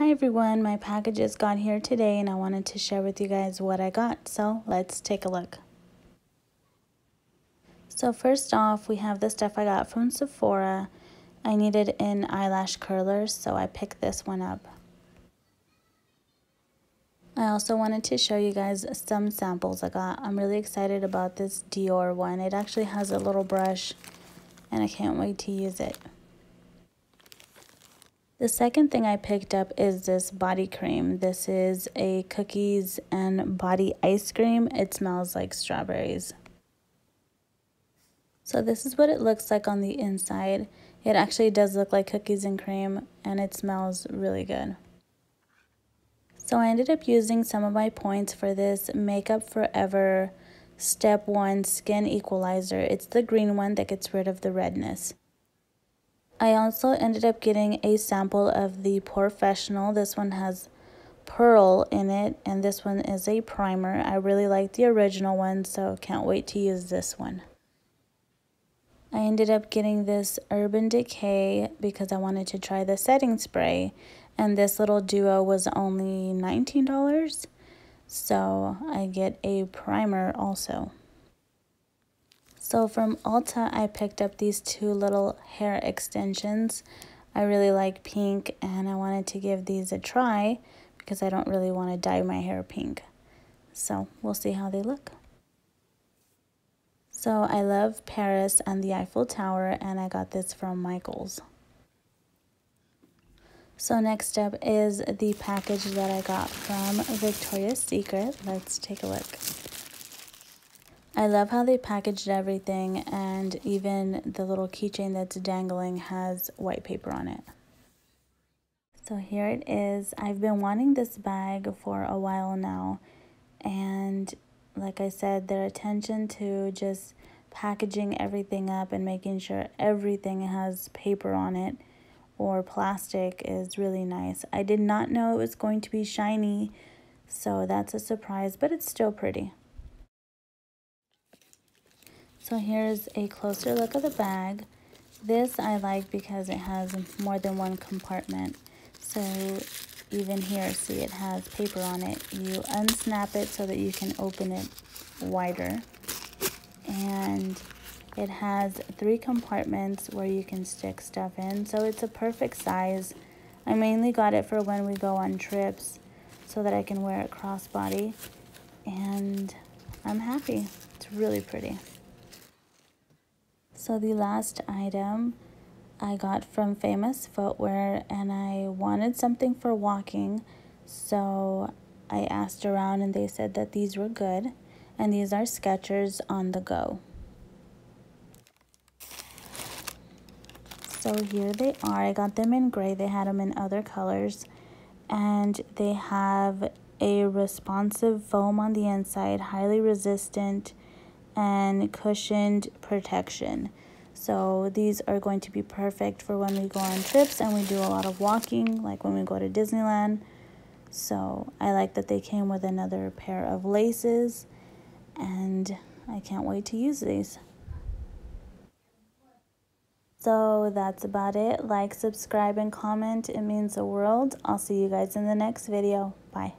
Hi everyone, my packages got here today and I wanted to share with you guys what I got. So let's take a look. So first off, we have the stuff I got from Sephora. I needed an eyelash curler, so I picked this one up. I also wanted to show you guys some samples I got. I'm really excited about this Dior one. It actually has a little brush and I can't wait to use it. The second thing I picked up is this body cream. This is a cookies and body ice cream. It smells like strawberries. So this is what it looks like on the inside. It actually does look like cookies and cream and it smells really good. So I ended up using some of my points for this Makeup Forever Step 1 Skin Equalizer. It's the green one that gets rid of the redness. I also ended up getting a sample of the POREfessional. This one has pearl in it, and this one is a primer. I really like the original one, so can't wait to use this one. I ended up getting this Urban Decay because I wanted to try the setting spray, and this little duo was only $19, so I get a primer also. So from Ulta, I picked up these two little hair extensions. I really like pink and I wanted to give these a try because I don't really want to dye my hair pink. So we'll see how they look. So I love Paris and the Eiffel Tower and I got this from Michaels. So next up is the package that I got from Victoria's Secret. Let's take a look. I love how they packaged everything and even the little keychain that's dangling has white paper on it. So here it is. I've been wanting this bag for a while now and like I said, their attention to just packaging everything up and making sure everything has paper on it or plastic is really nice. I did not know it was going to be shiny, so that's a surprise, but it's still pretty. So here's a closer look of the bag. This I like because it has more than one compartment. So even here, see it has paper on it. You unsnap it so that you can open it wider. And it has three compartments where you can stick stuff in. So it's a perfect size. I mainly got it for when we go on trips so that I can wear it crossbody. And I'm happy. It's really pretty. So the last item I got from Famous Footwear and I wanted something for walking. So I asked around and they said that these were good. And these are Skechers on the go. So here they are. I got them in gray. They had them in other colors. And they have a responsive foam on the inside, highly resistant, and cushioned protection. So these are going to be perfect for when we go on trips and we do a lot of walking, like when we go to Disneyland. So I like that they came with another pair of laces and I can't wait to use these. So that's about it. Like, subscribe, and comment. It means the world. I'll see you guys in the next video. Bye.